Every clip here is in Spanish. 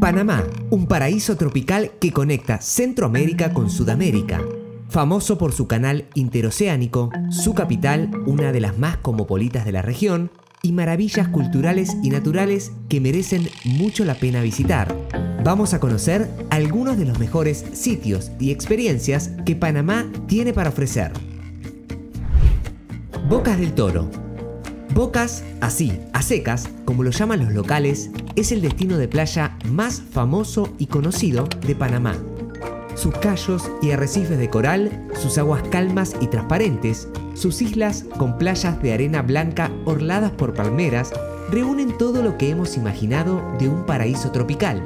Panamá, un paraíso tropical que conecta Centroamérica con Sudamérica. Famoso por su canal interoceánico, su capital, una de las más cosmopolitas de la región, y maravillas culturales y naturales que merecen mucho la pena visitar. Vamos a conocer algunos de los mejores sitios y experiencias que Panamá tiene para ofrecer. Bocas del Toro. Bocas, así, a secas, como lo llaman los locales, es el destino de playa más famoso y conocido de Panamá. Sus callos y arrecifes de coral, sus aguas calmas y transparentes, sus islas con playas de arena blanca orladas por palmeras, reúnen todo lo que hemos imaginado de un paraíso tropical.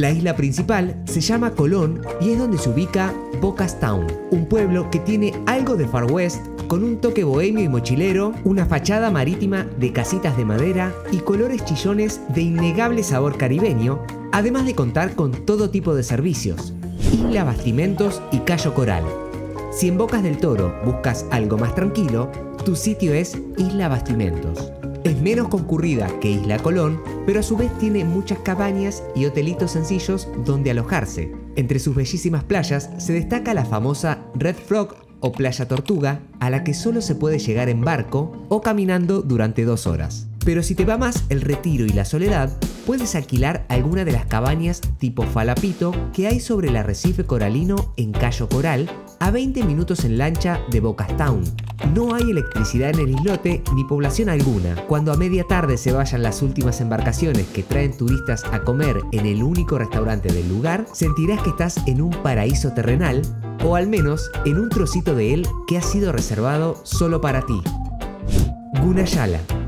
La isla principal se llama Colón y es donde se ubica Bocas Town, un pueblo que tiene algo de Far West con un toque bohemio y mochilero, una fachada marítima de casitas de madera y colores chillones de innegable sabor caribeño, además de contar con todo tipo de servicios, isla bastimentos y callo coral. Si en Bocas del Toro buscas algo más tranquilo, tu sitio es Isla Bastimentos. Es menos concurrida que Isla Colón, pero a su vez tiene muchas cabañas y hotelitos sencillos donde alojarse. Entre sus bellísimas playas se destaca la famosa Red Frog o Playa Tortuga, a la que solo se puede llegar en barco o caminando durante dos horas. Pero si te va más el retiro y la soledad, puedes alquilar alguna de las cabañas tipo Falapito que hay sobre el arrecife coralino en Cayo Coral, a 20 minutos en lancha de Bocas Town. No hay electricidad en el islote ni población alguna. Cuando a media tarde se vayan las últimas embarcaciones que traen turistas a comer en el único restaurante del lugar, sentirás que estás en un paraíso terrenal o al menos en un trocito de él que ha sido reservado solo para ti. Gunayala.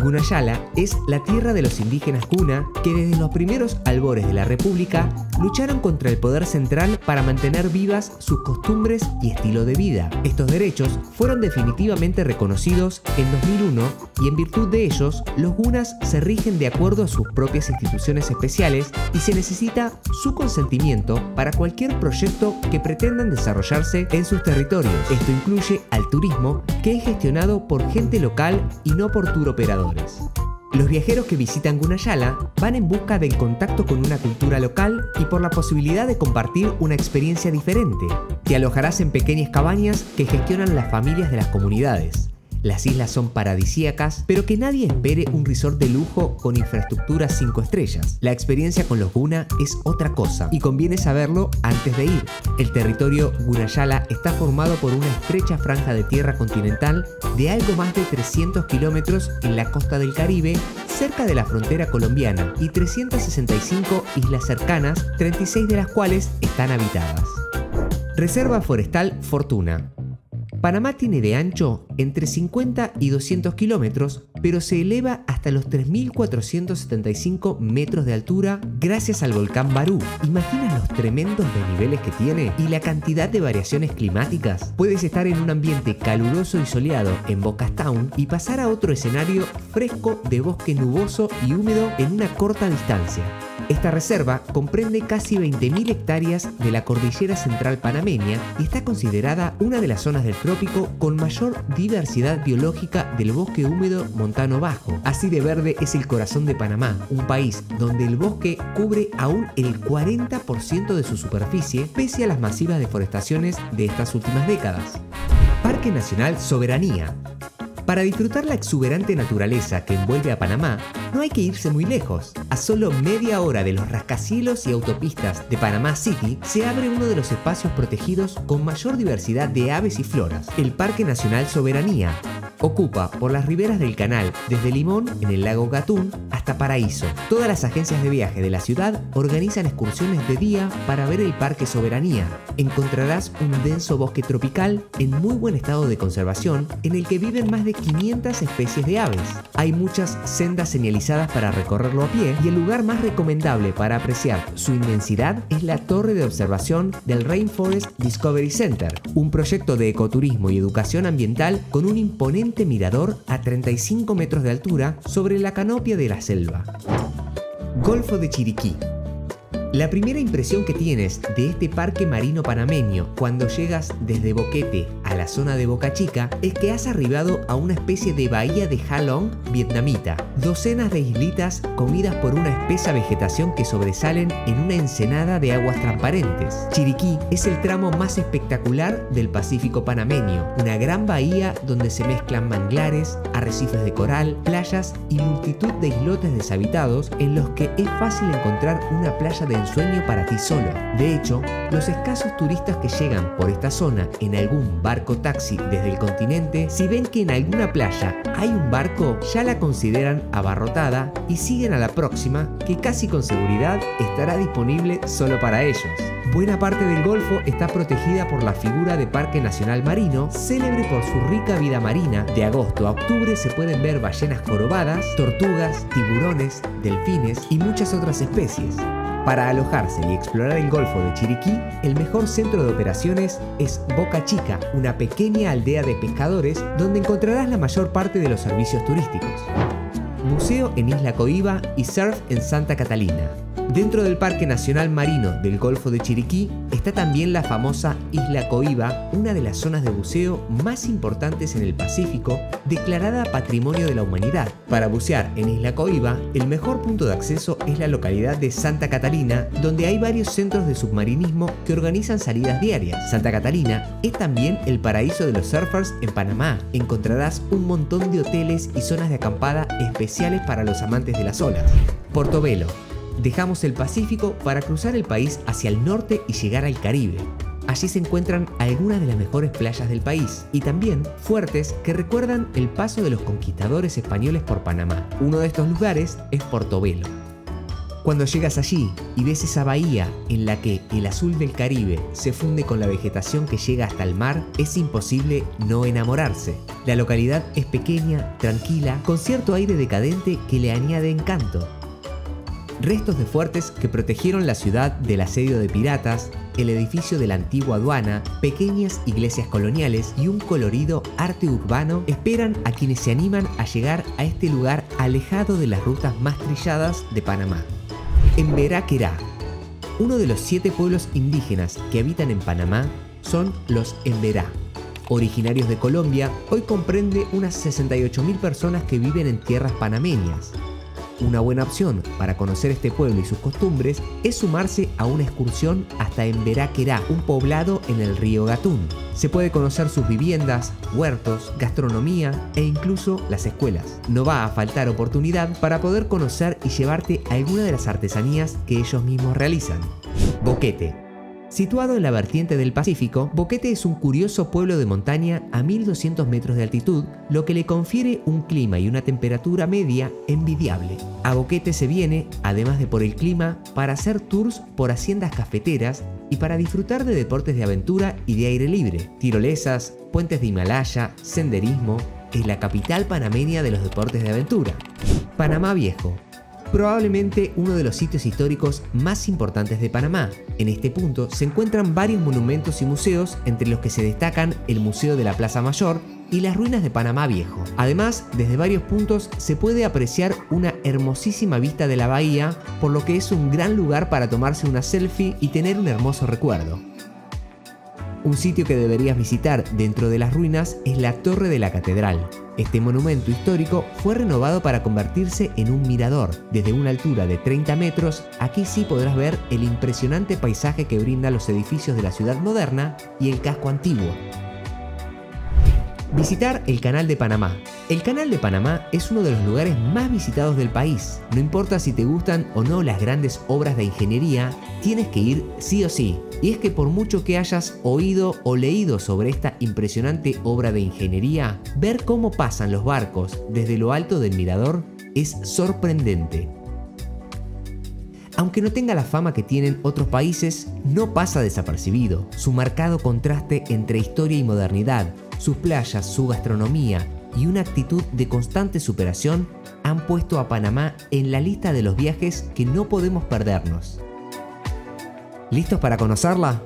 Gunayala es la tierra de los indígenas Guna que desde los primeros albores de la República lucharon contra el poder central para mantener vivas sus costumbres y estilo de vida. Estos derechos fueron definitivamente reconocidos en 2001 y en virtud de ellos, los gunas se rigen de acuerdo a sus propias instituciones especiales y se necesita su consentimiento para cualquier proyecto que pretendan desarrollarse en sus territorios. Esto incluye al turismo, que es gestionado por gente local y no por tour operadores. Los viajeros que visitan Gunayala van en busca del contacto con una cultura local y por la posibilidad de compartir una experiencia diferente. Te alojarás en pequeñas cabañas que gestionan las familias de las comunidades. Las islas son paradisíacas, pero que nadie espere un resort de lujo con infraestructura 5 estrellas. La experiencia con los Guna es otra cosa y conviene saberlo antes de ir. El territorio Gunayala está formado por una estrecha franja de tierra continental de algo más de 300 kilómetros en la costa del Caribe, cerca de la frontera colombiana, y 365 islas cercanas, 36 de las cuales están habitadas. Reserva Forestal Fortuna. Panamá tiene de ancho entre 50 y 200 kilómetros, pero se eleva hasta los 3.475 metros de altura gracias al volcán Barú. ¿Imaginas los tremendos desniveles que tiene y la cantidad de variaciones climáticas? Puedes estar en un ambiente caluroso y soleado en Bocas Town y pasar a otro escenario fresco de bosque nuboso y húmedo en una corta distancia. Esta reserva comprende casi 20.000 hectáreas de la cordillera central panameña y está considerada una de las zonas del trópico con mayor diversidad biológica del bosque húmedo montano bajo. Así de verde es el corazón de Panamá, un país donde el bosque cubre aún el 40% de su superficie pese a las masivas deforestaciones de estas últimas décadas. Parque Nacional Soberanía para disfrutar la exuberante naturaleza que envuelve a Panamá, no hay que irse muy lejos. A solo media hora de los rascacielos y autopistas de Panamá City se abre uno de los espacios protegidos con mayor diversidad de aves y floras, el Parque Nacional Soberanía, Ocupa por las riberas del canal, desde Limón, en el lago Gatún, hasta Paraíso. Todas las agencias de viaje de la ciudad organizan excursiones de día para ver el Parque Soberanía. Encontrarás un denso bosque tropical en muy buen estado de conservación en el que viven más de 500 especies de aves. Hay muchas sendas señalizadas para recorrerlo a pie y el lugar más recomendable para apreciar su inmensidad es la torre de observación del Rainforest Discovery Center, un proyecto de ecoturismo y educación ambiental con un imponente mirador a 35 metros de altura sobre la canopia de la selva. Golfo de Chiriquí. La primera impresión que tienes de este parque marino panameño cuando llegas desde Boquete a la zona de Boca Chica es que has arribado a una especie de bahía de Halong vietnamita, docenas de islitas comidas por una espesa vegetación que sobresalen en una ensenada de aguas transparentes. Chiriquí es el tramo más espectacular del Pacífico panameño, una gran bahía donde se mezclan manglares, arrecifes de coral, playas y multitud de islotes deshabitados en los que es fácil encontrar una playa de ensueño para ti solo. De hecho, los escasos turistas que llegan por esta zona en algún barco taxi desde el continente, si ven que en alguna playa hay un barco, ya la consideran abarrotada y siguen a la próxima que casi con seguridad estará disponible solo para ellos. Buena parte del Golfo está protegida por la figura de Parque Nacional Marino, célebre por su rica vida marina. De agosto a octubre se pueden ver ballenas jorobadas, tortugas, tiburones, delfines y muchas otras especies. Para alojarse y explorar el Golfo de Chiriquí, el mejor centro de operaciones es Boca Chica, una pequeña aldea de pescadores donde encontrarás la mayor parte de los servicios turísticos. Museo en Isla Coiba y surf en Santa Catalina. Dentro del Parque Nacional Marino del Golfo de Chiriquí está también la famosa Isla Coiba, una de las zonas de buceo más importantes en el Pacífico, declarada Patrimonio de la Humanidad. Para bucear en Isla Coiba, el mejor punto de acceso es la localidad de Santa Catalina, donde hay varios centros de submarinismo que organizan salidas diarias. Santa Catalina es también el paraíso de los surfers en Panamá. Encontrarás un montón de hoteles y zonas de acampada especiales para los amantes de las olas. Portobelo Dejamos el Pacífico para cruzar el país hacia el norte y llegar al Caribe. Allí se encuentran algunas de las mejores playas del país y también fuertes que recuerdan el paso de los conquistadores españoles por Panamá. Uno de estos lugares es Portobelo. Cuando llegas allí y ves esa bahía en la que el azul del Caribe se funde con la vegetación que llega hasta el mar, es imposible no enamorarse. La localidad es pequeña, tranquila, con cierto aire decadente que le añade encanto restos de fuertes que protegieron la ciudad del asedio de piratas, el edificio de la antigua aduana, pequeñas iglesias coloniales y un colorido arte urbano esperan a quienes se animan a llegar a este lugar alejado de las rutas más trilladas de Panamá. Emberá Uno de los siete pueblos indígenas que habitan en Panamá son los Emberá. Originarios de Colombia, hoy comprende unas 68.000 personas que viven en tierras panameñas. Una buena opción para conocer este pueblo y sus costumbres es sumarse a una excursión hasta Emberáquerá, un poblado en el río Gatún. Se puede conocer sus viviendas, huertos, gastronomía e incluso las escuelas. No va a faltar oportunidad para poder conocer y llevarte alguna de las artesanías que ellos mismos realizan. Boquete Situado en la vertiente del Pacífico, Boquete es un curioso pueblo de montaña a 1200 metros de altitud, lo que le confiere un clima y una temperatura media envidiable. A Boquete se viene, además de por el clima, para hacer tours por haciendas cafeteras y para disfrutar de deportes de aventura y de aire libre, tirolesas, puentes de Himalaya, senderismo, es la capital panameña de los deportes de aventura. Panamá Viejo, probablemente uno de los sitios históricos más importantes de Panamá. En este punto se encuentran varios monumentos y museos, entre los que se destacan el Museo de la Plaza Mayor y las ruinas de Panamá Viejo. Además, desde varios puntos se puede apreciar una hermosísima vista de la bahía, por lo que es un gran lugar para tomarse una selfie y tener un hermoso recuerdo. Un sitio que deberías visitar dentro de las ruinas es la Torre de la Catedral. Este monumento histórico fue renovado para convertirse en un mirador. Desde una altura de 30 metros, aquí sí podrás ver el impresionante paisaje que brindan los edificios de la ciudad moderna y el casco antiguo. Visitar el Canal de Panamá. El Canal de Panamá es uno de los lugares más visitados del país. No importa si te gustan o no las grandes obras de ingeniería, tienes que ir sí o sí. Y es que por mucho que hayas oído o leído sobre esta impresionante obra de ingeniería, ver cómo pasan los barcos desde lo alto del mirador es sorprendente. Aunque no tenga la fama que tienen otros países, no pasa desapercibido. Su marcado contraste entre historia y modernidad, sus playas, su gastronomía y una actitud de constante superación han puesto a Panamá en la lista de los viajes que no podemos perdernos. ¿Listos para conocerla?